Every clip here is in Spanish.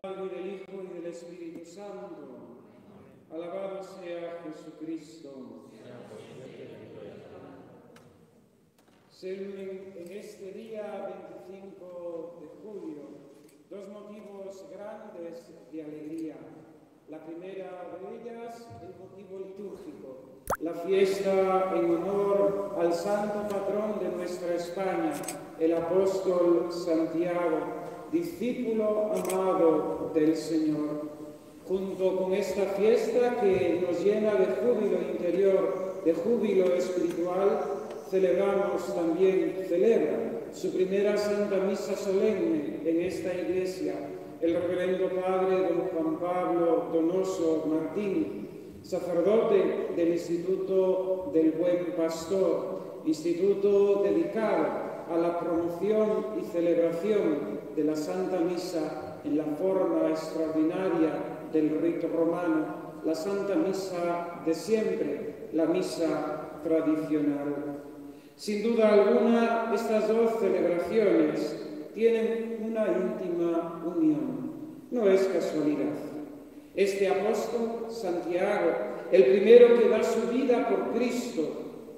Y del Hijo y del Espíritu Santo. Alabado sea Jesucristo. Se en este día 25 de julio dos motivos grandes de alegría. La primera de ellas, el motivo litúrgico, la fiesta en honor al santo patrón de nuestra España, el apóstol Santiago discípulo amado del Señor. Junto con esta fiesta que nos llena de júbilo interior, de júbilo espiritual, celebramos también, celebra su primera Santa Misa solemne en esta iglesia, el reverendo Padre don Juan Pablo Donoso Martín, sacerdote del Instituto del Buen Pastor, instituto dedicado a la promoción y celebración de la Santa Misa en la forma extraordinaria del rito romano, la Santa Misa de siempre, la misa tradicional. Sin duda alguna, estas dos celebraciones tienen una íntima unión. No es casualidad. Este apóstol, Santiago, el primero que da su vida por Cristo,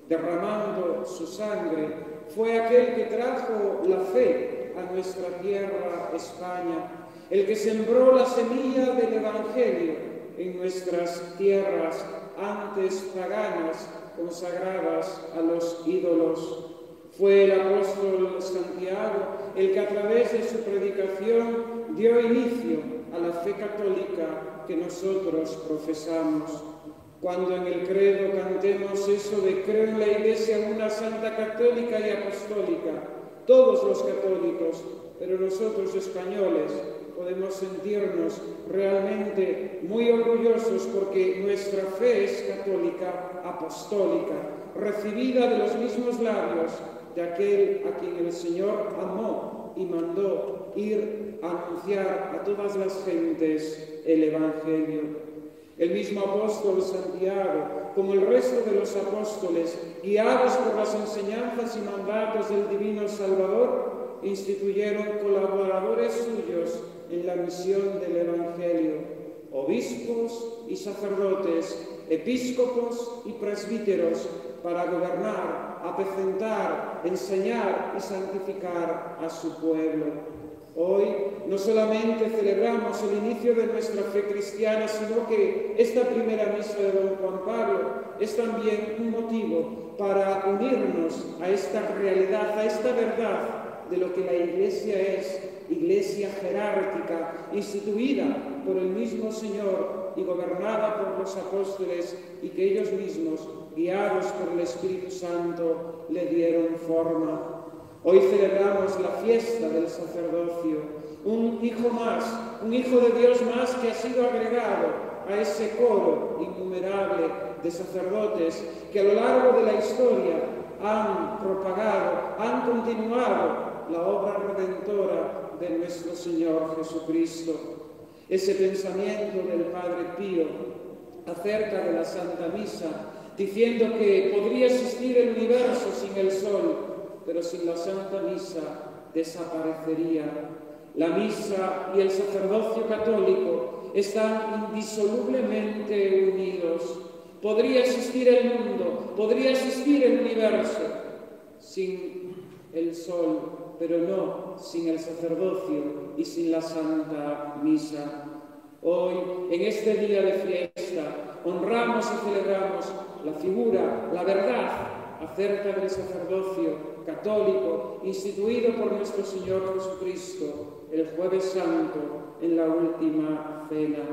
derramando su sangre fue aquel que trajo la fe a nuestra tierra, España, el que sembró la semilla del Evangelio en nuestras tierras antes paganas, consagradas a los ídolos. Fue el apóstol Santiago el que a través de su predicación dio inicio a la fe católica que nosotros profesamos. Cuando en el credo cantemos eso de creo en la Iglesia una santa católica y apostólica, todos los católicos, pero nosotros españoles podemos sentirnos realmente muy orgullosos porque nuestra fe es católica, apostólica, recibida de los mismos labios de aquel a quien el Señor amó y mandó ir a anunciar a todas las gentes el Evangelio. El mismo apóstol Santiago, como el resto de los apóstoles, guiados por las enseñanzas y mandatos del Divino Salvador, instituyeron colaboradores suyos en la misión del Evangelio, obispos y sacerdotes, episcopos y presbíteros, para gobernar, apecentar, enseñar y santificar a su pueblo. Hoy no solamente celebramos el inicio de nuestra fe cristiana, sino que esta primera misa de don Juan Pablo es también un motivo para unirnos a esta realidad, a esta verdad de lo que la Iglesia es, Iglesia jerárquica, instituida por el mismo Señor y gobernada por los apóstoles y que ellos mismos, guiados por el Espíritu Santo, le dieron forma. Hoy celebramos la fiesta del sacerdocio, un hijo más, un hijo de Dios más que ha sido agregado a ese coro innumerable de sacerdotes que a lo largo de la historia han propagado, han continuado la obra redentora de nuestro Señor Jesucristo. Ese pensamiento del Padre Pío acerca de la Santa Misa, diciendo que podría existir el universo sin el sol, pero sin la Santa Misa desaparecería. La misa y el sacerdocio católico están indisolublemente unidos. Podría existir el mundo, podría existir el universo sin el sol, pero no sin el sacerdocio y sin la Santa Misa. Hoy, en este día de fiesta, honramos y celebramos la figura, la verdad acerca del sacerdocio católico instituido por nuestro Señor Jesucristo el jueves santo en la última cena.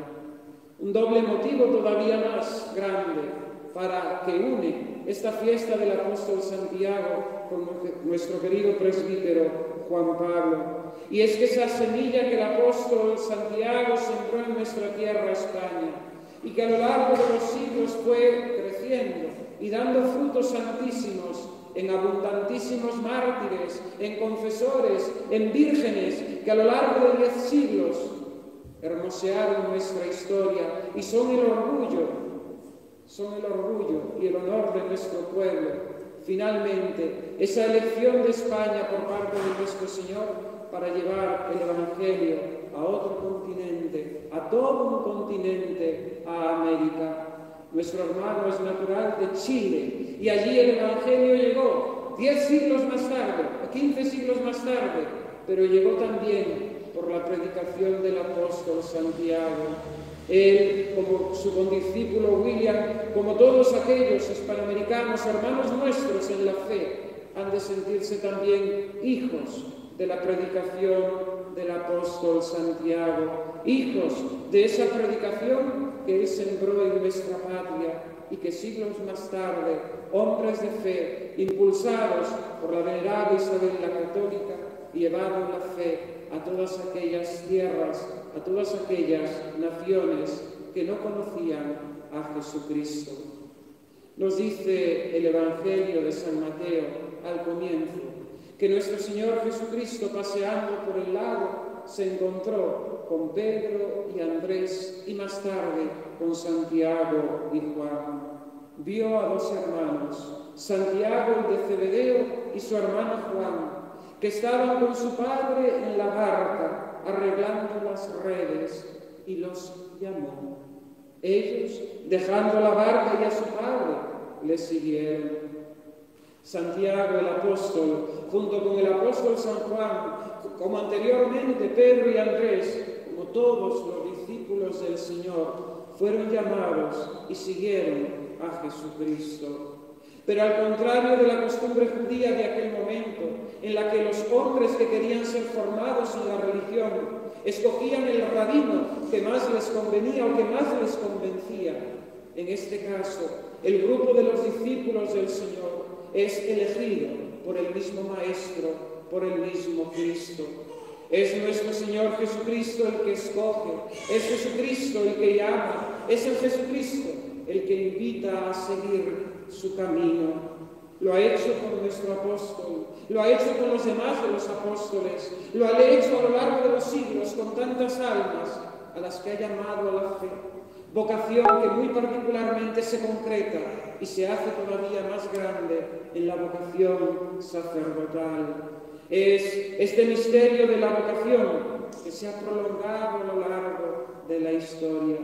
Un doble motivo todavía más grande para que une esta fiesta del apóstol Santiago con nuestro querido presbítero Juan Pablo. Y es que esa semilla que el apóstol Santiago sembró en nuestra tierra España y que a lo largo de los siglos fue creciendo y dando frutos santísimos en abundantísimos mártires, en confesores, en vírgenes que a lo largo de diez siglos hermosearon nuestra historia y son el orgullo, son el orgullo y el honor de nuestro pueblo. Finalmente, esa elección de España por parte de nuestro Señor para llevar el Evangelio a otro continente a todo un continente, a América. Nuestro hermano es natural de Chile. Y allí el Evangelio llegó diez siglos más tarde, quince siglos más tarde, pero llegó también por la predicación del apóstol Santiago. Él, como su condiscípulo William, como todos aquellos hispanamericanos, hermanos nuestros en la fe, han de sentirse también hijos de la predicación del apóstol Santiago, hijos de esa predicación que él sembró en nuestra patria y que siglos más tarde, hombres de fe, impulsados por la venerable Isabel la Católica, llevaron la fe a todas aquellas tierras, a todas aquellas naciones que no conocían a Jesucristo. Nos dice el Evangelio de San Mateo al comienzo que nuestro Señor Jesucristo paseando por el lago se encontró con Pedro y Andrés y más tarde con Santiago y Juan. Vio a dos hermanos, Santiago el de Cebedeo y su hermano Juan, que estaban con su padre en la barca arreglando las redes y los llamó. Ellos, dejando la barca y a su padre, le siguieron. Santiago el apóstol, junto con el apóstol San Juan, como anteriormente Pedro y Andrés, todos los discípulos del Señor, fueron llamados y siguieron a Jesucristo. Pero al contrario de la costumbre judía de aquel momento, en la que los hombres que querían ser formados en la religión escogían el rabino que más les convenía o que más les convencía, en este caso, el grupo de los discípulos del Señor es elegido por el mismo Maestro, por el mismo Cristo. Es nuestro Señor Jesucristo el que escoge, es Jesucristo el que llama, es el Jesucristo el que invita a seguir su camino. Lo ha hecho con nuestro apóstol, lo ha hecho con los demás de los apóstoles, lo ha hecho a lo largo de los siglos con tantas almas a las que ha llamado a la fe. Vocación que muy particularmente se concreta y se hace todavía más grande en la vocación sacerdotal. Es este misterio de la vocación que se ha prolongado a lo largo de la historia.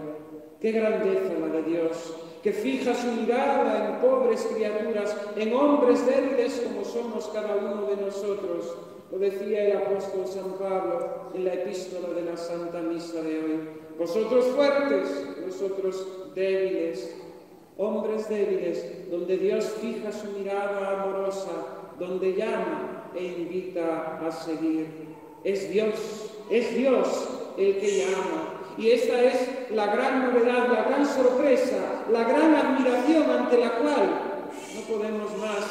Qué grandeza la de Dios, que fija su mirada en pobres criaturas, en hombres débiles como somos cada uno de nosotros. Lo decía el apóstol San Pablo en la epístola de la Santa Misa de hoy. Vosotros fuertes, nosotros débiles, hombres débiles, donde Dios fija su mirada amorosa, donde llama e invita a seguir. Es Dios, es Dios el que llama, y esta es la gran novedad, la gran sorpresa, la gran admiración ante la cual no podemos más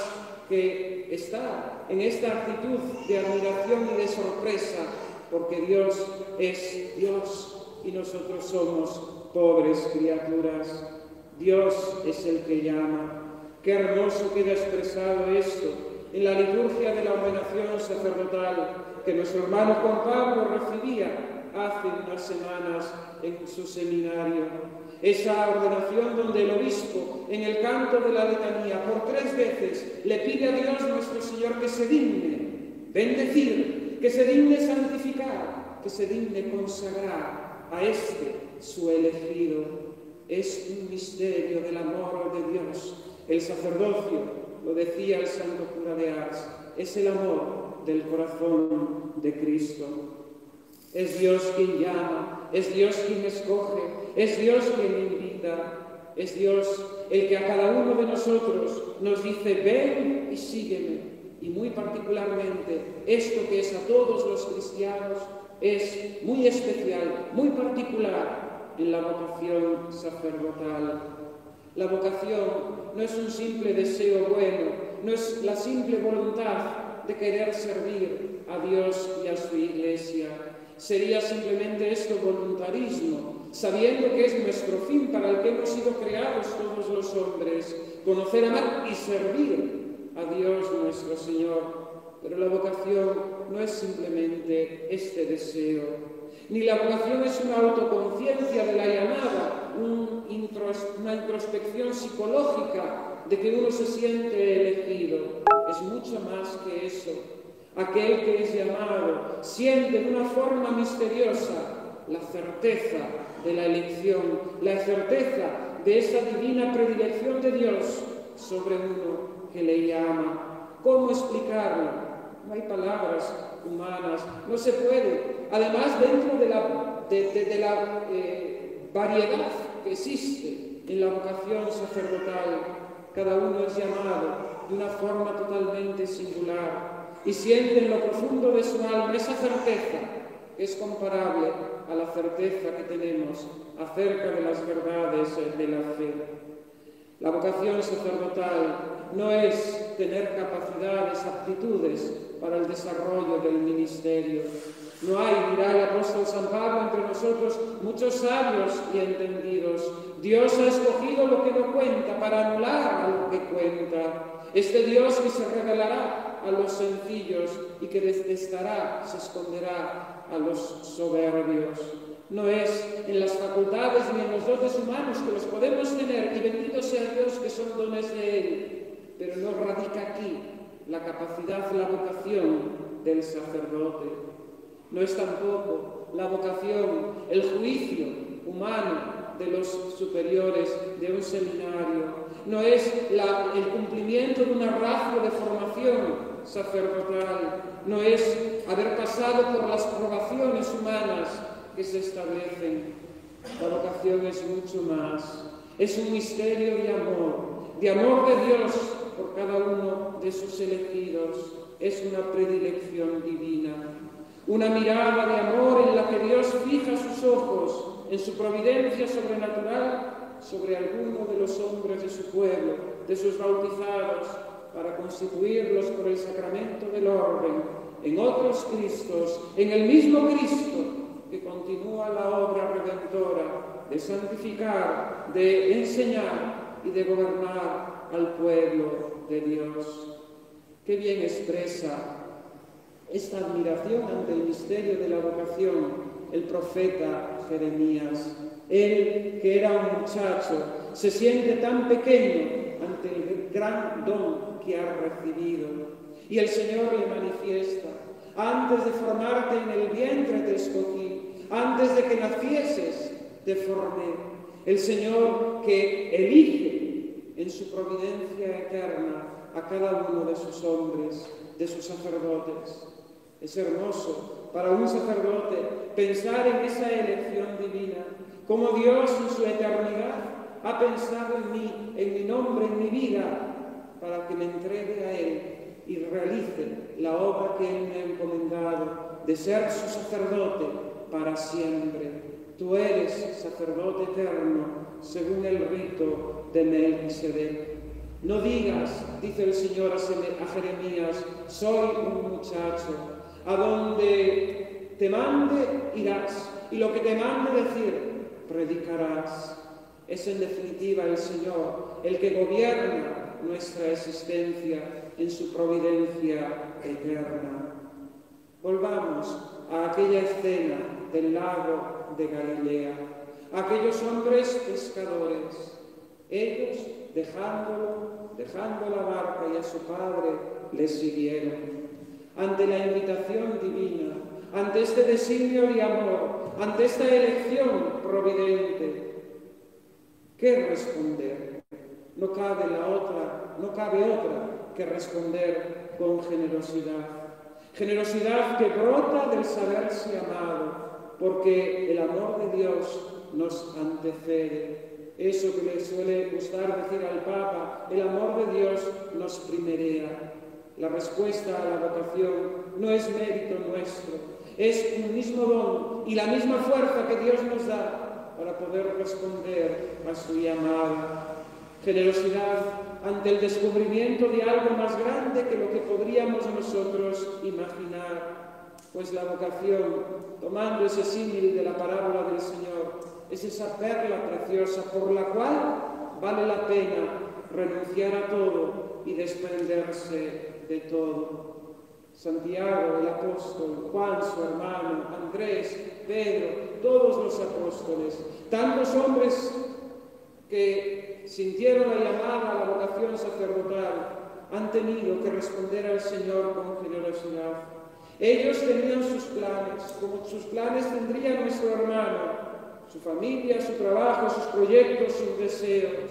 que estar en esta actitud de admiración y de sorpresa, porque Dios es Dios y nosotros somos pobres criaturas. Dios es el que llama. Qué hermoso queda expresado esto en la liturgia de la ordenación sacerdotal que nuestro hermano Juan Pablo recibía hace unas semanas en su seminario. Esa ordenación donde el obispo, en el canto de la letanía, por tres veces le pide a Dios nuestro Señor que se digne bendecir, que se digne santificar, que se digne consagrar a este su elegido. Es un misterio del amor de Dios. El sacerdocio, lo decía el santo cura de Ars, es el amor del corazón de Cristo. Es Dios quien llama, es Dios quien escoge, es Dios quien invita, es Dios el que a cada uno de nosotros nos dice, ven y sígueme. Y muy particularmente, esto que es a todos los cristianos es muy especial, muy particular en la vocación sacerdotal. La vocación no es un simple deseo bueno, no es la simple voluntad de querer servir a Dios y a su iglesia sería simplemente esto voluntarismo, sabiendo que es nuestro fin para el que hemos sido creados todos los hombres, conocer, amar y servir a Dios nuestro Señor. Pero la vocación no es simplemente este deseo, ni la vocación es una autoconciencia de la llamada, una introspección psicológica de que uno se siente elegido. Es mucho más que eso. Aquel que es llamado siente de una forma misteriosa la certeza de la elección, la certeza de esa divina predilección de Dios sobre uno que le llama. ¿Cómo explicarlo? No hay palabras humanas, no se puede. Además, dentro de la, de, la eh, variedad que existe en la vocación sacerdotal, cada uno es llamado de una forma totalmente singular y siente en lo profundo de su alma esa certeza que es comparable a la certeza que tenemos acerca de las verdades de la fe. La vocación sacerdotal no es tener capacidades, aptitudes para el desarrollo del ministerio. No hay, dirá el apóstol San Pablo, entre nosotros muchos sabios y entendidos. Dios ha escogido lo que no cuenta para anular lo que cuenta. Este Dios que se revelará a los sencillos y que detestará, se esconderá a los soberbios. No es en las facultades ni en los dones humanos que los podemos tener, y bendito sea Dios que son dones de Él, pero no radica aquí la capacidad, la vocación del sacerdote. No es tampoco la vocación, el juicio humano de los superiores de un seminario. No es el cumplimiento de una rasgo de formación sacerdotal. No es haber pasado por las probaciones humanas que se establecen. La vocación es mucho más. Es un misterio de amor, de amor de Dios por cada uno de sus elegidos. Es una predilección divina. Una mirada de amor en la que Dios fija sus ojos en su providencia sobrenatural sobre alguno de los hombres de su pueblo, de sus bautizados, para constituirlos por el sacramento del orden en otros Cristos, en el mismo Cristo que continúa la obra redentora de santificar, de enseñar y de gobernar al pueblo de Dios. Qué bien expresa esta admiración ante el misterio de la vocación el profeta Jeremías. Él, que era un muchacho, se siente tan pequeño ante el gran don que ha recibido. Y el Señor le manifiesta, antes de formarte en el vientre te escogí, antes de que nacieses, te formé. El Señor que elige en su providencia eterna a cada uno de sus hombres, de sus sacerdotes. Es hermoso para un sacerdote pensar en esa elección divina, como Dios en su eternidad ha pensado en mí, en mi nombre, en mi vida, para que me entregue a Él y realice la obra que Él me ha encomendado de ser su sacerdote para siempre. Tú eres sacerdote eterno, según el rito de Melquisedec. No digas, dice el Señor a Jeremías, soy un muchacho. A donde te mande irás, y lo que te mande decir, predicarás. Es en definitiva el Señor el que gobierna nuestra existencia en su providencia eterna. Volvamos a aquella escena del lago de Galilea, aquellos hombres pescadores. Ellos, dejándolo, dejando la barca y a su padre, le siguieron. Ante la invitación divina, ante este designio de amor, ante esta elección providente, ¿qué responder? No cabe la otra, no cabe otra que responder con generosidad. Generosidad que brota del saberse amado, porque el amor de Dios nos antecede. Eso que le suele gustar decir al Papa, el amor de Dios nos primerea. La respuesta a la vocación no es mérito nuestro, es un mismo don y la misma fuerza que Dios nos da para poder responder a su llamada. Generosidad ante el descubrimiento de algo más grande que lo que podríamos nosotros imaginar, pues la vocación, tomando ese símil de la parábola del Señor, es esa perla preciosa por la cual vale la pena renunciar a todo y desprenderse de todo. Santiago, el apóstol, Juan, su hermano, Andrés, Pedro, todos los apóstoles, tantos hombres que sintieron la llamada a la vocación sacerdotal, han tenido que responder al Señor con generosidad. Ellos tenían sus planes, como sus planes tendría nuestro hermano, su familia, su trabajo, sus proyectos, sus deseos.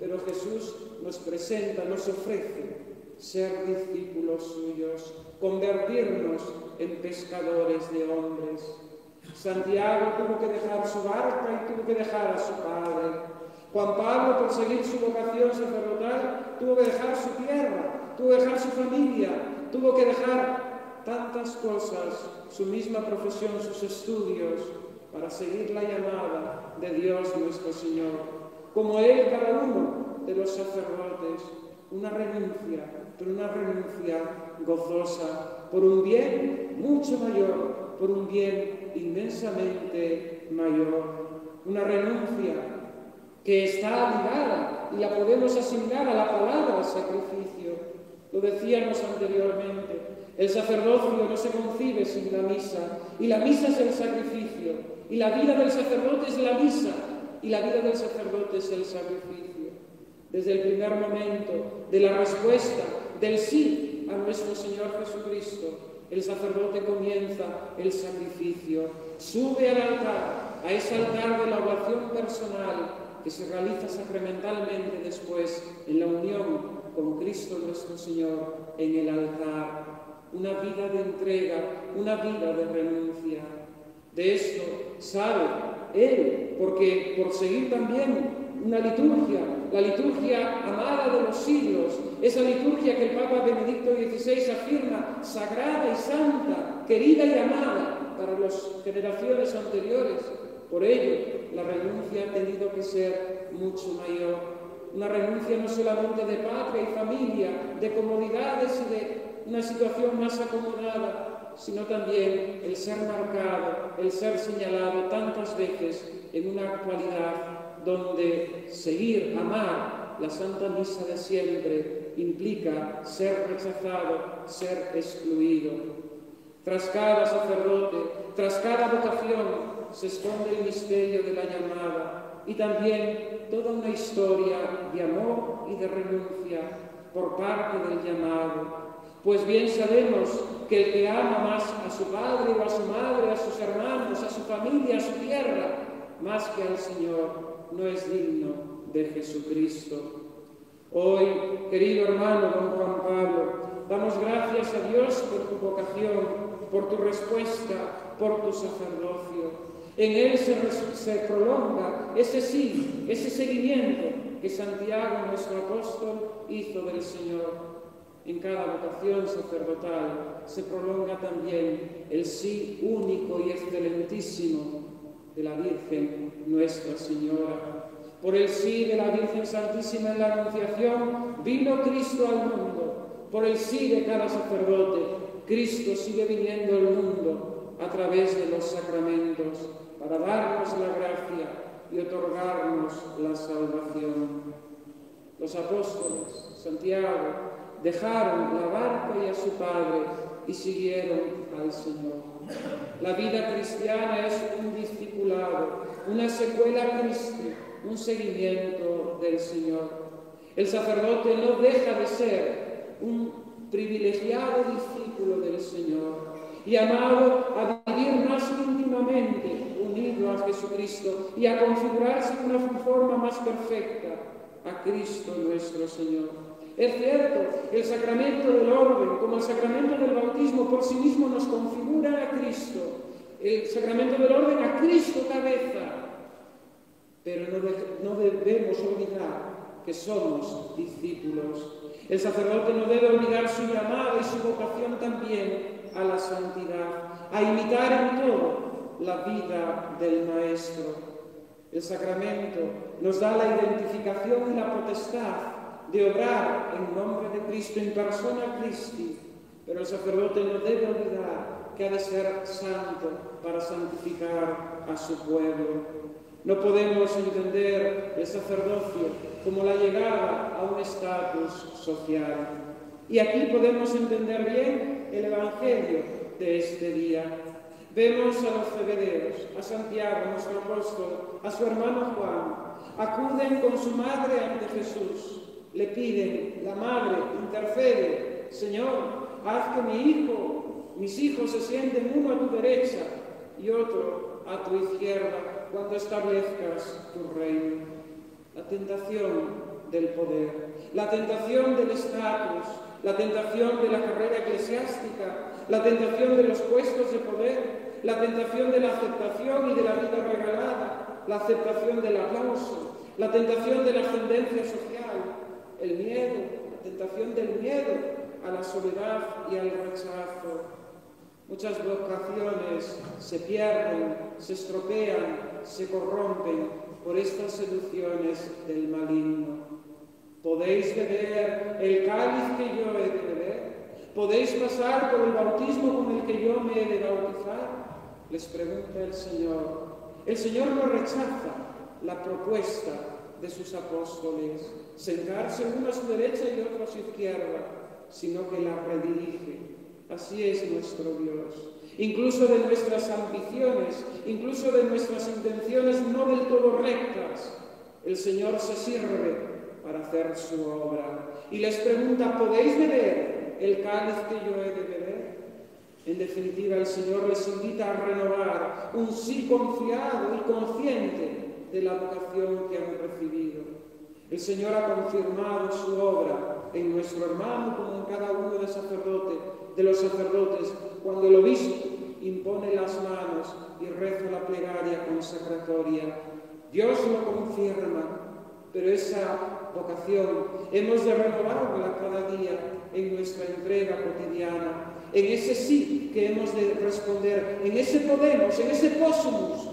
Pero Jesús nos presenta, nos ofrece ser discípulos suyos, convertirnos en pescadores de hombres. Santiago tuvo que dejar su barca y tuvo que dejar a su padre. Juan Pablo, por seguir su vocación sacerdotal, tuvo que dejar su tierra, tuvo que dejar su familia, tuvo que dejar tantas cosas, su misma profesión, sus estudios, para seguir la llamada de Dios nuestro Señor. Como Él, cada uno de los sacerdotes, una renuncia, pero una renuncia gozosa por un bien mucho mayor, por un bien inmensamente mayor. Una renuncia que está ligada y la podemos asimilar a la palabra sacrificio. Lo decíamos anteriormente, el sacerdocio no se concibe sin la misa y la misa es el sacrificio y la vida del sacerdote es la misa y la vida del sacerdote es el sacrificio. Desde el primer momento de la respuesta del sí a nuestro Señor Jesucristo, el sacerdote comienza el sacrificio, sube al altar, a ese altar de la oración personal que se realiza sacramentalmente después en la unión con Cristo nuestro Señor en el altar. Una vida de entrega, una vida de renuncia. De esto sabe Él, porque por seguir también una liturgia, la liturgia amada de los siglos, esa liturgia que el Papa Benedicto XVI afirma sagrada y santa, querida y amada para las generaciones anteriores. Por ello, la renuncia ha tenido que ser mucho mayor. Una renuncia no solamente de patria y familia, de comodidades y de una situación más acomodada, sino también el ser marcado, el ser señalado tantas veces en una actualidad donde seguir, amar la Santa Misa de siempre implica ser rechazado, ser excluido. Tras cada sacerdote, tras cada vocación, se esconde el misterio de la llamada y también toda una historia de amor y de renuncia por parte del llamado. Pues bien sabemos que el que ama más a su padre o a su madre, a sus hermanos, a su familia, a su tierra, más que al Señor, no es digno de Jesucristo. Hoy, querido hermano don Juan Pablo, damos gracias a Dios por tu vocación, por tu respuesta, por tu sacerdocio. En él se, prolonga ese sí, ese seguimiento que Santiago, nuestro apóstol, hizo del Señor. En cada vocación sacerdotal se prolonga también el sí único y excelentísimo de la Virgen Nuestra Señora. Por el sí de la Virgen Santísima en la Anunciación vino Cristo al mundo. Por el sí de cada sacerdote, Cristo sigue viniendo al mundo a través de los sacramentos para darnos la gracia y otorgarnos la salvación. Los apóstoles, Santiago, dejaron la barca y a su Padre y siguieron al Señor. La vida cristiana es un discipulado, una secuela a Cristo, un seguimiento del Señor. El sacerdote no deja de ser un privilegiado discípulo del Señor y amado a vivir más íntimamente unido a Jesucristo y a configurarse de una forma más perfecta a Cristo nuestro Señor. Es cierto, el sacramento del orden, como el sacramento del bautismo, por sí mismo nos configura a Cristo. El sacramento del orden a Cristo cabeza. Pero no, debemos olvidar que somos discípulos. El sacerdote no debe olvidar su llamada y su vocación también a la santidad, a imitar en todo la vida del Maestro. El sacramento nos da la identificación y la potestad de obrar en nombre de Cristo, en persona Cristi, pero el sacerdote no debe olvidar que ha de ser santo para santificar a su pueblo. No podemos entender el sacerdocio como la llegada a un estatus social. Y aquí podemos entender bien el Evangelio de este día. Vemos a los cebedeos, a Santiago, nuestro apóstol, a su hermano Juan, acuden con su madre ante Jesús le piden, la madre intercede, Señor, haz que mi hijo mis hijos se sienten uno a tu derecha y otro a tu izquierda cuando establezcas tu reino. La tentación del poder, la tentación del estatus, la tentación de la carrera eclesiástica, la tentación de los puestos de poder, la tentación de la aceptación y de la vida regalada, la aceptación del aplauso, la tentación de la ascendencia social, el miedo, la tentación del miedo a la soledad y al rechazo. Muchas vocaciones se pierden, se estropean, se corrompen por estas seducciones del maligno. ¿Podéis beber el cáliz que yo he de beber? ¿Podéis pasar por el bautismo con el que yo me he de bautizar? Les pregunta el Señor. El Señor no rechaza la propuesta de sus apóstoles, sentarse uno a su derecha y otro a su izquierda, sino que la redirige. Así es nuestro Dios. Incluso de nuestras ambiciones, incluso de nuestras intenciones no del todo rectas, el Señor se sirve para hacer su obra. Y les pregunta, ¿podéis beber el cáliz que yo he de beber? En definitiva, el Señor les invita a renovar un sí confiado y consciente de la vocación que han recibido. El Señor ha confirmado su obra en nuestro hermano como en cada uno de, sacerdote, de los sacerdotes cuando el obispo impone las manos y reza la plegaria consacratoria. Dios lo confirma pero esa vocación hemos de renovarla cada día en nuestra entrega cotidiana, en ese sí que hemos de responder, en ese podemos, en ese pósumus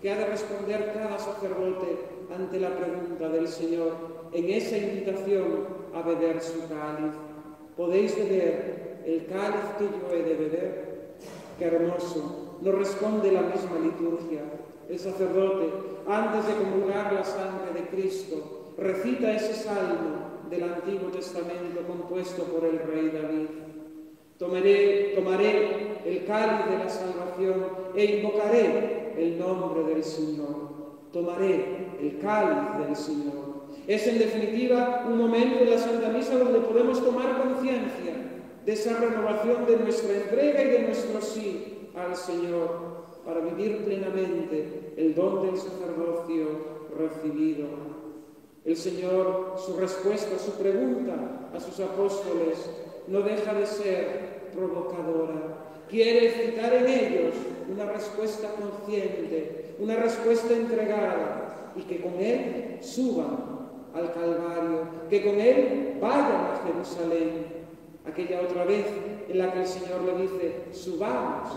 que ha de responder cada sacerdote ante la pregunta del Señor, en esa invitación a beber su cáliz. ¿Podéis beber el cáliz que yo he de beber? Qué hermoso, nos responde la misma liturgia. El sacerdote antes de comulgar la sangre de Cristo, recita ese salmo del Antiguo Testamento compuesto por el rey David. Tomaré, tomaré el cáliz de la salvación e invocaré el nombre del Señor. Tomaré el cáliz del Señor. Es en definitiva un momento en la Santa Misa donde podemos tomar conciencia de esa renovación de nuestra entrega y de nuestro sí al Señor para vivir plenamente el don del sacerdocio recibido. El Señor, su respuesta, su pregunta a sus apóstoles no deja de ser provocadora. Quiere citar en ellos una respuesta consciente, una respuesta entregada y que con Él suban al Calvario, que con Él vayan a Jerusalén. Aquella otra vez en la que el Señor le dice, subamos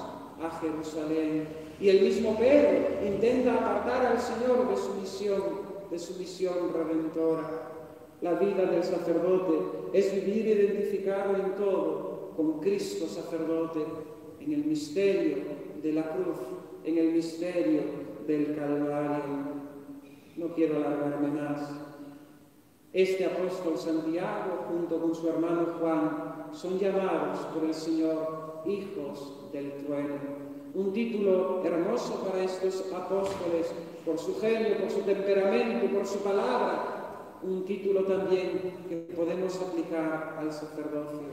a Jerusalén. Y el mismo Pedro intenta apartar al Señor de su misión, de su misión redentora. La vida del sacerdote es vivir identificado en todo con Cristo sacerdote, en el misterio de la cruz, en el misterio del Calvario. No quiero alargarme más. Este apóstol Santiago, junto con su hermano Juan, son llamados por el Señor hijos del trueno un título hermoso para estos apóstoles, por su genio, por su temperamento, por su palabra, un título también que podemos aplicar al sacerdocio,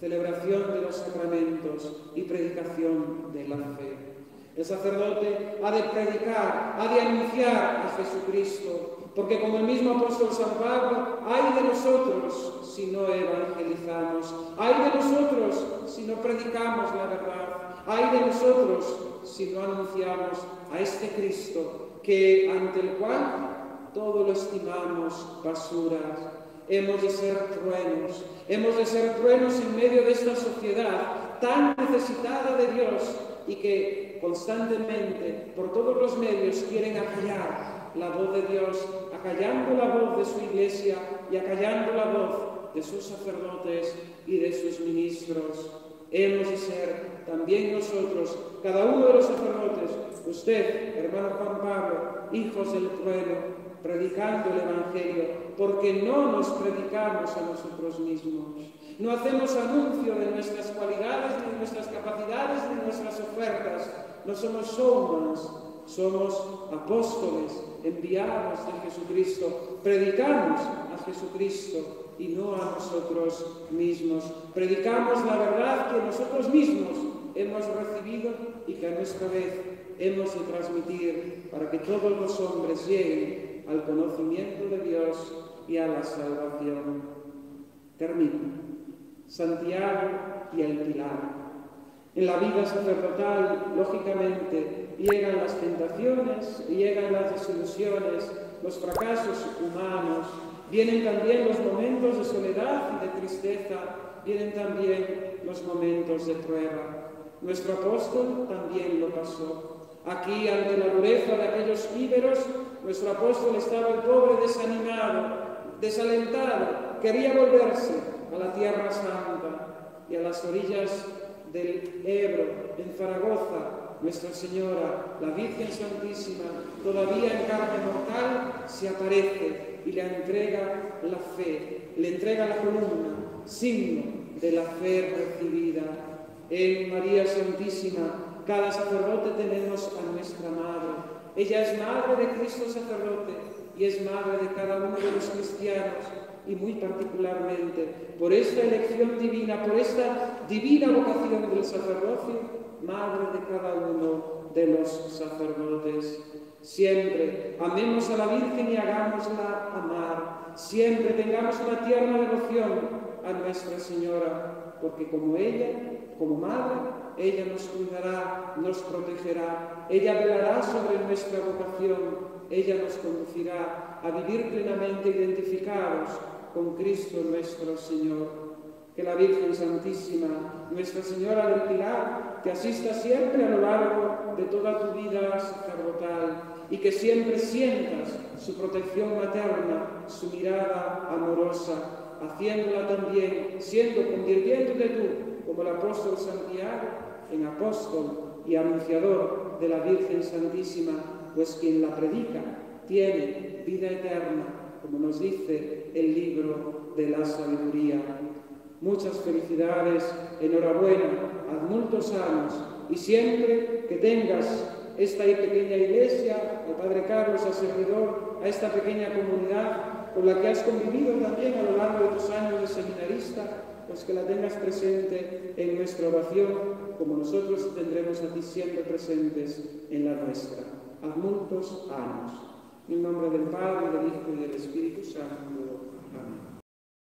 celebración de los sacramentos y predicación de la fe. El sacerdote ha de predicar, ha de anunciar a Jesucristo, porque como el mismo apóstol San Pablo, hay de nosotros si no evangelizamos, hay de nosotros si no predicamos la verdad, hay de nosotros si no anunciamos a este Cristo que ante el cual todo lo estimamos basura. Hemos de ser truenos, hemos de ser truenos en medio de esta sociedad tan necesitada de Dios y que constantemente por todos los medios quieren acallar la voz de Dios, acallando la voz de su iglesia y acallando la voz de sus sacerdotes y de sus ministros. Hemos de ser también nosotros, cada uno de los sacerdotes, usted, hermano Juan Pablo, hijos del trueno, predicando el Evangelio, porque no nos predicamos a nosotros mismos. No hacemos anuncio de nuestras cualidades, de nuestras capacidades, de nuestras ofertas. No somos showmans, somos apóstoles enviados de Jesucristo. Predicamos a Jesucristo y no a nosotros mismos. Predicamos la verdad que nosotros mismos hemos recibido y que a nuestra vez hemos de transmitir para que todos los hombres lleguen al conocimiento de Dios y a la salvación. Termino. Santiago y el Pilar. En la vida sacerdotal, lógicamente, llegan las tentaciones, llegan las desilusiones, los fracasos humanos, vienen también los momentos de soledad y de tristeza, vienen también los momentos de prueba. Nuestro apóstol también lo pasó. Aquí, ante la dureza de aquellos íberos, nuestro apóstol estaba el pobre desanimado, desalentado, quería volverse a la tierra santa y a las orillas del Ebro, en Zaragoza, Nuestra Señora, la Virgen Santísima, todavía en carne mortal, se aparece y le entrega la fe, le entrega la columna, signo de la fe recibida. En María Santísima, cada sacerdote tenemos a nuestra Madre. Ella es Madre de Cristo sacerdote y es Madre de cada uno de los cristianos y muy particularmente por esta elección divina, por esta divina vocación del sacerdocio, madre de cada uno de los sacerdotes. Siempre amemos a la Virgen y hagámosla amar. Siempre tengamos una tierna devoción a Nuestra Señora, porque como ella, como madre, ella nos cuidará, nos protegerá, ella velará sobre nuestra vocación, ella nos conducirá a vivir plenamente identificados con Cristo nuestro Señor. Que la Virgen Santísima, Nuestra Señora del Pilar, te asista siempre a lo largo de toda tu vida sacerdotal y que siempre sientas su protección materna, su mirada amorosa, haciéndola también, siendo, convirtiéndote tú, como el apóstol Santiago, en apóstol y anunciador de la Virgen Santísima, pues quien la predica tiene vida eterna como nos dice el libro de la sabiduría. Muchas felicidades, enhorabuena, ad muchos años y siempre que tengas esta pequeña iglesia, al Padre Carlos, al servidor, a esta pequeña comunidad con la que has convivido también a lo largo de tus años de seminarista, pues que la tengas presente en nuestra oración, como nosotros tendremos a ti siempre presentes en la nuestra. Ad muchos años. En nombre del Padre, del Hijo y del Espíritu Santo.